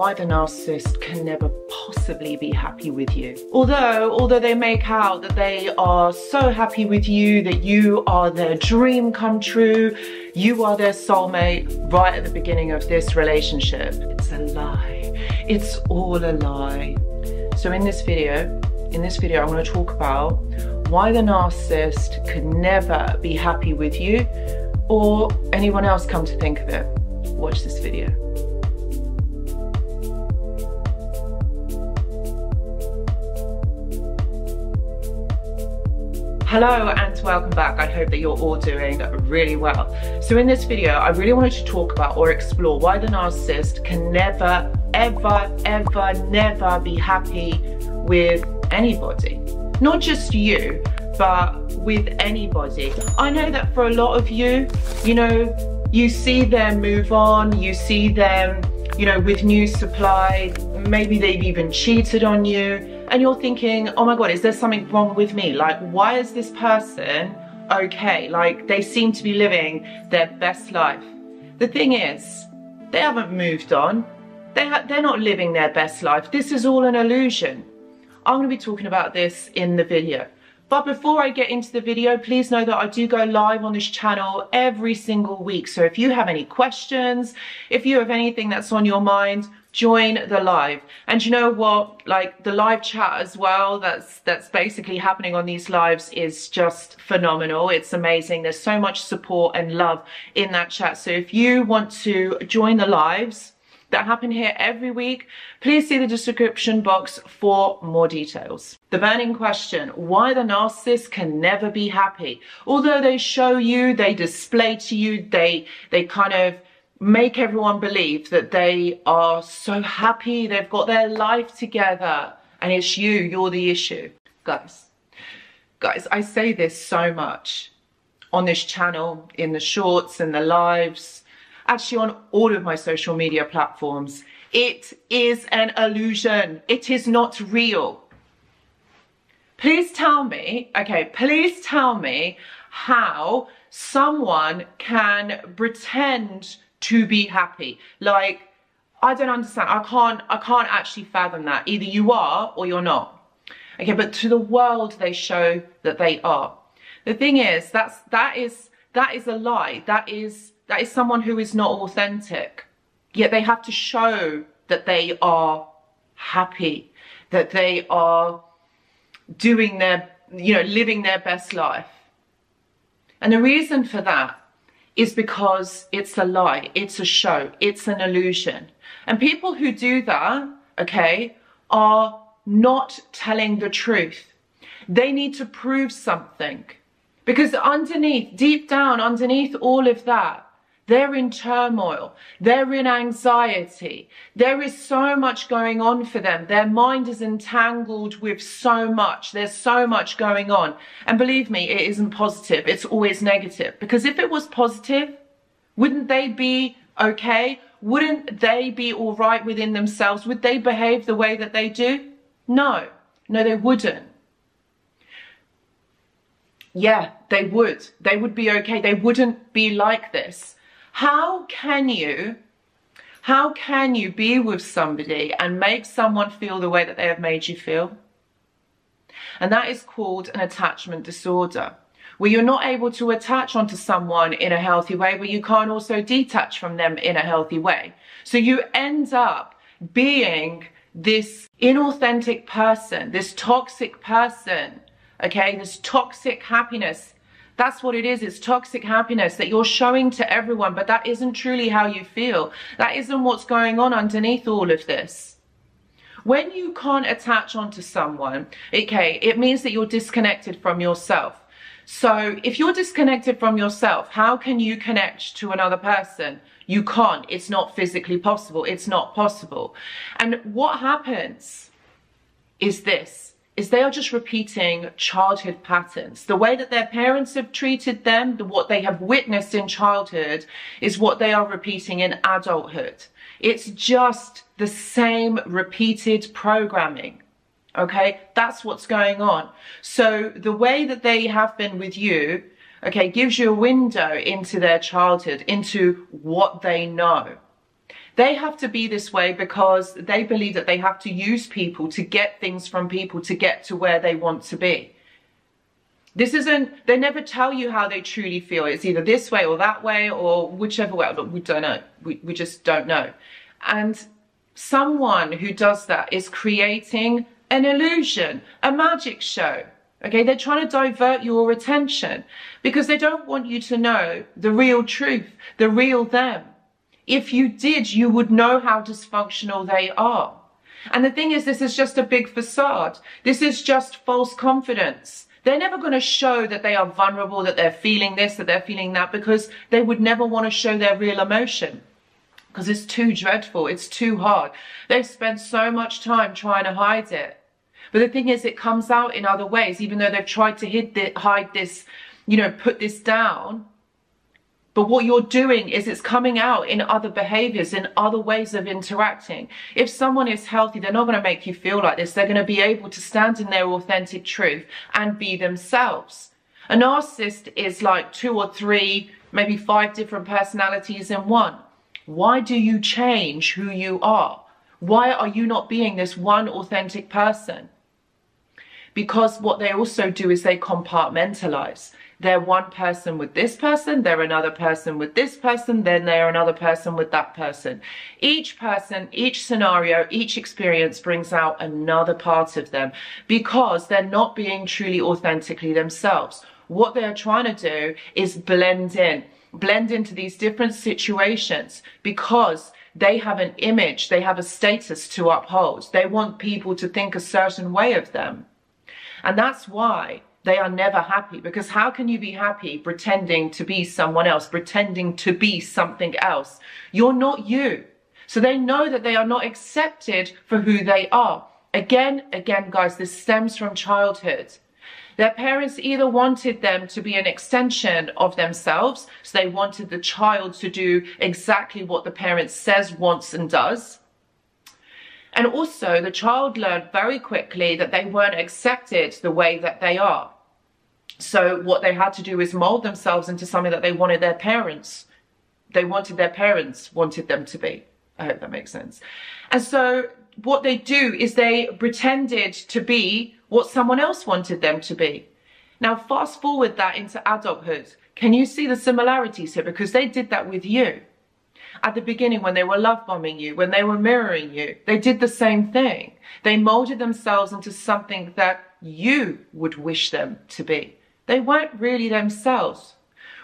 why the narcissist can never possibly be happy with you. Although, although they make out that they are so happy with you, that you are their dream come true, you are their soulmate right at the beginning of this relationship. It's a lie. It's all a lie. So in this video, in this video, I'm gonna talk about why the narcissist could never be happy with you or anyone else come to think of it. Watch this video. Hello and welcome back. I hope that you're all doing really well. So in this video, I really wanted to talk about or explore why the narcissist can never, ever, ever, never be happy with anybody. Not just you, but with anybody. I know that for a lot of you, you know, you see them move on, you see them, you know, with new supply, maybe they've even cheated on you, and you're thinking, oh my God, is there something wrong with me? Like, why is this person okay? Like, they seem to be living their best life. The thing is, they haven't moved on. They ha- they're not living their best life. This is all an illusion. I'm going to be talking about this in the video. But before I get into the video, please know that I do go live on this channel every single week. So if you have any questions, if you have anything that's on your mind, join the live. And you know what? Like the live chat as well that's that's basically happening on these lives is just phenomenal. It's amazing. There's so much support and love in that chat. So if you want to join the lives that happen here every week please see the description box for more details. The burning question why the narcissist can never be happy. Although they show you they display to you they they kind of make everyone believe that they are so happy, they've got their life together, and it's you, you're the issue. Guys, guys, I say this so much on this channel, in the shorts and the lives, actually on all of my social media platforms. It is an illusion. It is not real. Please tell me, okay, please tell me how someone can pretend to be happy. Like, I don't understand. I can't, I can't actually fathom that. Either you are or you're not. Okay, but to the world, they show that they are. The thing is, that's, that is, that is a lie. That is, that is someone who is not authentic. Yet they have to show that they are happy, that they are doing their, you know, living their best life. And the reason for that is because it's a lie, it's a show, it's an illusion. And people who do that, okay, are not telling the truth. They need to prove something. Because underneath, deep down, underneath all of that, they're in turmoil. They're in anxiety. There is so much going on for them. Their mind is entangled with so much. There's so much going on. And believe me, it isn't positive. It's always negative. Because if it was positive, wouldn't they be okay? Wouldn't they be all right within themselves? Would they behave the way that they do? No. No, they wouldn't. Yeah, they would. They would be okay. They wouldn't be like this. How can you, how can you be with somebody and make someone feel the way that they have made you feel? And that is called an attachment disorder, where you're not able to attach onto someone in a healthy way, but you can't also detach from them in a healthy way. So you end up being this inauthentic person, this toxic person, okay, this toxic happiness that's what it is. It's toxic happiness that you're showing to everyone, but that isn't truly how you feel. That isn't what's going on underneath all of this. When you can't attach onto someone, okay, it means that you're disconnected from yourself. So if you're disconnected from yourself, how can you connect to another person? You can't. It's not physically possible. It's not possible. And what happens is this is they are just repeating childhood patterns. The way that their parents have treated them, the, what they have witnessed in childhood is what they are repeating in adulthood. It's just the same repeated programming. Okay, that's what's going on. So the way that they have been with you, okay, gives you a window into their childhood, into what they know. They have to be this way because they believe that they have to use people to get things from people to get to where they want to be. This isn't, they never tell you how they truly feel. It's either this way or that way or whichever way. We don't know. We, we just don't know. And someone who does that is creating an illusion, a magic show. Okay, they're trying to divert your attention because they don't want you to know the real truth, the real them. If you did, you would know how dysfunctional they are. And the thing is, this is just a big facade. This is just false confidence. They're never going to show that they are vulnerable, that they're feeling this, that they're feeling that, because they would never want to show their real emotion. Because it's too dreadful. It's too hard. They've spent so much time trying to hide it. But the thing is, it comes out in other ways, even though they've tried to hide this, you know, put this down. But what you're doing is it's coming out in other behaviors, in other ways of interacting. If someone is healthy, they're not going to make you feel like this. They're going to be able to stand in their authentic truth and be themselves. A narcissist is like two or three, maybe five different personalities in one. Why do you change who you are? Why are you not being this one authentic person? Because what they also do is they compartmentalize. They're one person with this person, they're another person with this person, then they're another person with that person. Each person, each scenario, each experience brings out another part of them because they're not being truly authentically themselves. What they're trying to do is blend in, blend into these different situations because they have an image, they have a status to uphold. They want people to think a certain way of them. And that's why they are never happy because how can you be happy pretending to be someone else, pretending to be something else? You're not you. So they know that they are not accepted for who they are. Again, again, guys, this stems from childhood. Their parents either wanted them to be an extension of themselves, so they wanted the child to do exactly what the parent says, wants, and does, and also, the child learned very quickly that they weren't accepted the way that they are. So, what they had to do is mold themselves into something that they wanted their parents. They wanted their parents wanted them to be. I hope that makes sense. And so, what they do is they pretended to be what someone else wanted them to be. Now, fast forward that into adulthood. Can you see the similarities here? Because they did that with you at the beginning when they were love bombing you, when they were mirroring you. They did the same thing. They molded themselves into something that you would wish them to be. They weren't really themselves,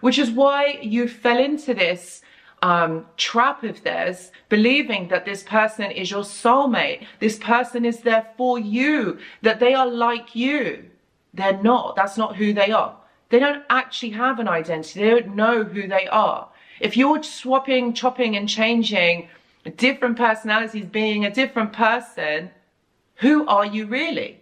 which is why you fell into this um, trap of theirs, believing that this person is your soulmate. This person is there for you, that they are like you. They're not. That's not who they are. They don't actually have an identity. They don't know who they are. If you're swapping, chopping, and changing different personalities, being a different person, who are you really?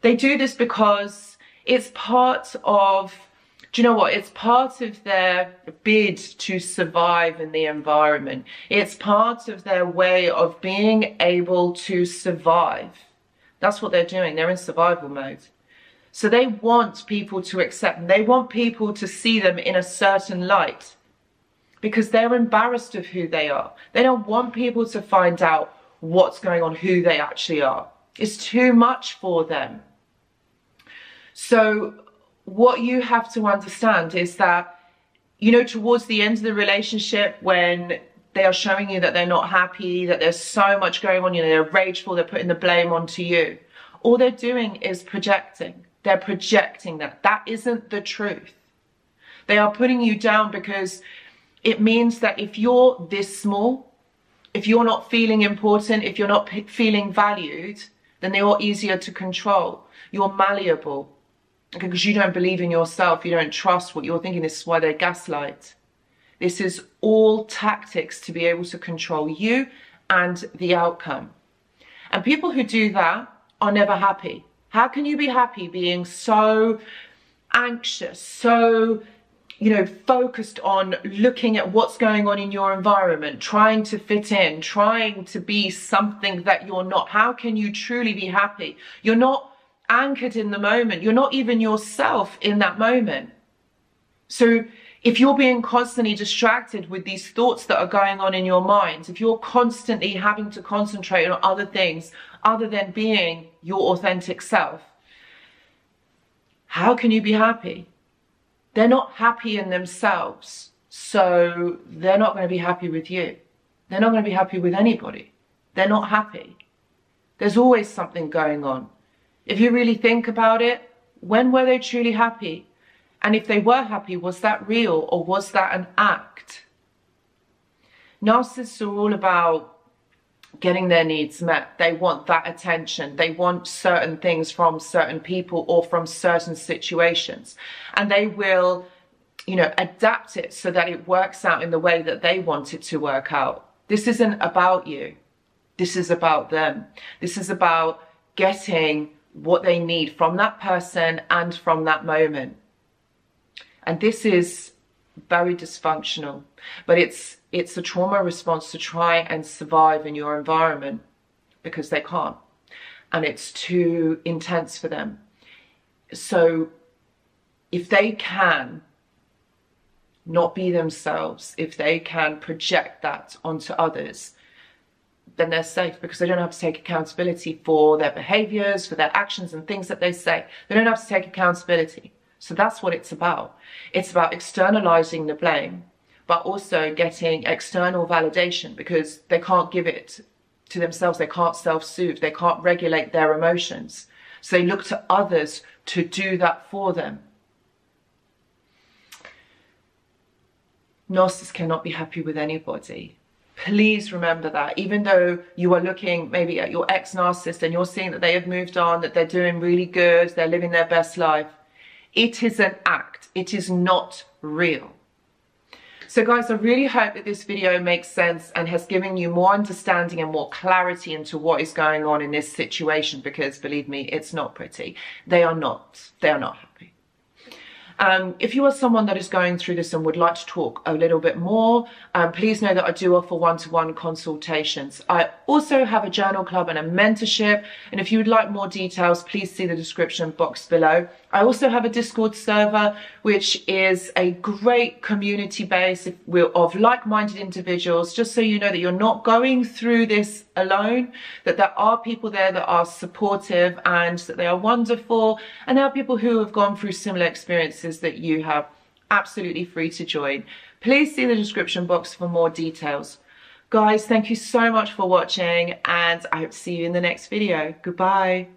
They do this because it's part of, do you know what? It's part of their bid to survive in the environment. It's part of their way of being able to survive. That's what they're doing. They're in survival mode. So they want people to accept them. They want people to see them in a certain light because they're embarrassed of who they are. They don't want people to find out what's going on, who they actually are. It's too much for them. So what you have to understand is that, you know, towards the end of the relationship when they are showing you that they're not happy, that there's so much going on, you know, they're rageful, they're putting the blame onto you. All they're doing is projecting. They're projecting that. That isn't the truth. They are putting you down because it means that if you're this small, if you're not feeling important, if you're not feeling valued, then they are easier to control. You're malleable because you don't believe in yourself. You don't trust what you're thinking. This is why they gaslight. This is all tactics to be able to control you and the outcome. And people who do that are never happy. How can you be happy being so anxious, so you know, focused on looking at what's going on in your environment, trying to fit in, trying to be something that you're not. How can you truly be happy? You're not anchored in the moment. You're not even yourself in that moment. So if you're being constantly distracted with these thoughts that are going on in your mind, if you're constantly having to concentrate on other things other than being your authentic self, how can you be happy? They're not happy in themselves, so they're not going to be happy with you. They're not going to be happy with anybody. They're not happy. There's always something going on. If you really think about it, when were they truly happy? And if they were happy, was that real or was that an act? Narcissists are all about getting their needs met. They want that attention. They want certain things from certain people or from certain situations. And they will, you know, adapt it so that it works out in the way that they want it to work out. This isn't about you. This is about them. This is about getting what they need from that person and from that moment. And this is very dysfunctional, but it's it's a trauma response to try and survive in your environment because they can't. And it's too intense for them. So if they can not be themselves, if they can project that onto others, then they're safe because they don't have to take accountability for their behaviors, for their actions and things that they say. They don't have to take accountability. So that's what it's about. It's about externalizing the blame, but also getting external validation because they can't give it to themselves. They can't self-soothe. They can't regulate their emotions. So they look to others to do that for them. Narcissists cannot be happy with anybody. Please remember that. Even though you are looking maybe at your ex-narcissist and you're seeing that they have moved on, that they're doing really good, they're living their best life, it is an act. It is not real. So guys, I really hope that this video makes sense and has given you more understanding and more clarity into what is going on in this situation because believe me, it's not pretty. They are not. They are not happy. Um, if you are someone that is going through this and would like to talk a little bit more, um, please know that I do offer one-to-one -one consultations. I also have a journal club and a mentorship. And if you would like more details, please see the description box below. I also have a Discord server, which is a great community base of like-minded individuals, just so you know that you're not going through this alone, that there are people there that are supportive and that they are wonderful, and there are people who have gone through similar experiences that you have. Absolutely free to join. Please see the description box for more details. Guys, thank you so much for watching, and I hope to see you in the next video. Goodbye.